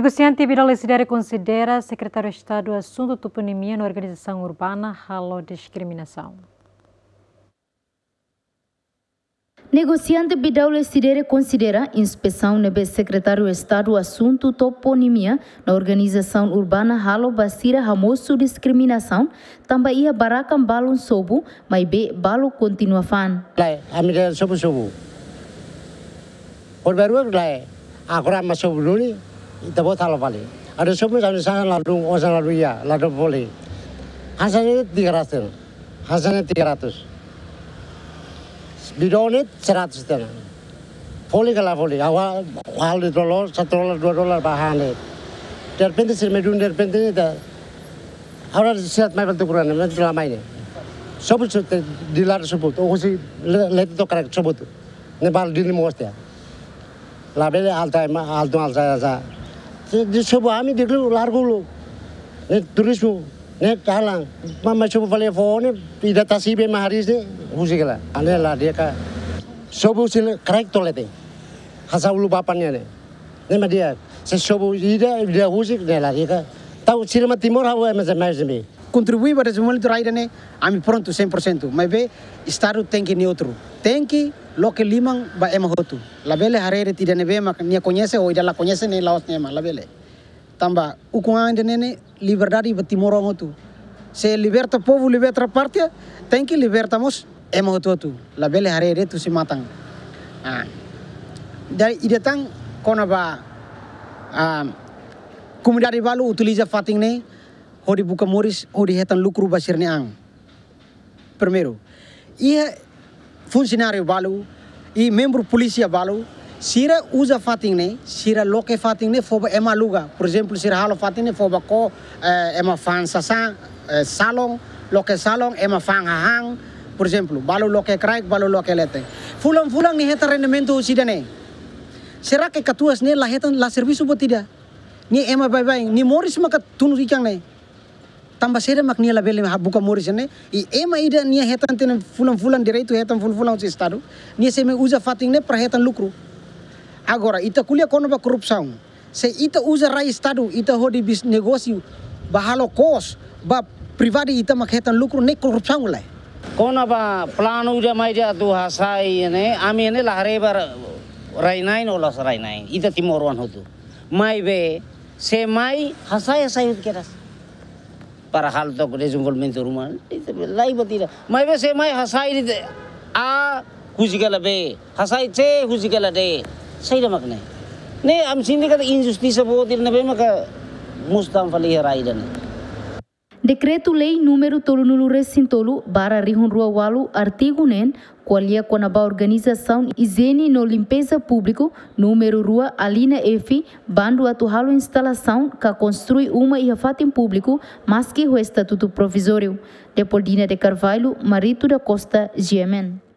Negociante Vidal Isidere considera secretário de Estado assunto toponimia na organização urbana Halo Discriminação. Negociante Bidaule Sidere considera inspeção nebe secretário de Estado assunto toponimia na organização urbana Halo Basira Ramoso Discriminação também ia barakan balon sobu mas be balo continua fan. Lai amira sobu sobu. Por baru lai agora mas sobu dulu ita halo balik. Ada sobu kami sana lalu osan lalu ya lalu boleh. Hasilnya tiga ratus. Hasilnya tiga ratus. Bidonit seratus tenan. Foli kala foli. Awal hal di dolar, satu dolar, dua dolar bahan itu. Der penting sih medun der penting itu. Awal siat mai bantu kurang, mai lama ini. Sebut sebut dilar sebut. Oh sih let itu kerek sebut. Nepal dini mesti. Labele alta ema alto alta alta. Di sebut kami di lu largulu. Ne turismu ne kalang. Mama vale phone tidak tasibe maharis ne husigala. Ane lah dia ka. Sebut sih kerek tolete. Hasa ulu bapannya. Ne dia. Sesobu ida dia husik ne lah dia ka. Tahu sirma timur hawa mas mais me. Contribuir para esse momento raida né? Ami pronto 100% mas be estado tem que neutro tem que lo que liman ba ema hotu la bele harere tidak ne be mak nia conhece ou ida la conhece ne laos nema la bele tamba o com ainda ne liberdade ba timoro hotu se liberta povo liberta parte tem que libertamos ema hotu hotu la bele harere tu se matang ah. Dari ida tang kona ba ah comunidade balu utiliza fating hodi buka moris. Hodi hetan lucro basir ne ang primeiro ia funcionário balu. E membro polícia balu. Sira usa fating ne sira loke fating ne foba ema luga. Por exemplo sira halo fating ne foba ko eh, ema fan sasa eh, salong loke salong ema fan hang. Por exemplo balu loke craik balu loke lete. Fulang fulang ni heta rendimento sidane será que katuas ne la hetan la serviço bo tidak ni ema bye ni moris maka tunu ikang ne tambah sere mak nia labele buka moris ne i ema ida nia hetan ten fulan fulan direito hetan fulan fulan se estado nia se me usa fating ne para hetan lucro agora ita kulia kono ba korupsão se ita usa rai estado ita hodi bis negócio bahalo kos ba privadi ita mak hetan lucro ne korupsão lai Kona ba plano uja mai dia tu hasai ne ami ne lahare bar rainain olas rainain ita timoruan hotu mai be se mai hasai hasai keras para hal to desenvolvimento itu lai batira mai be se mai hasai di a huzigala be hasai che huzigala de sai ramak ne ne am sindi kata injustice bo dir ne be maka mustam fali herai dan Decreto-Lei número Tolunulu Recintolo, bara Rihun Rua Walu, artigo NEN, qualia com a organização Izene no limpeza público, número Rua Alina F, bando atual instalação que construi uma e fatem público, mas que o estatuto provisório. Depoldina de Carvalho, Marito da Costa, GMN.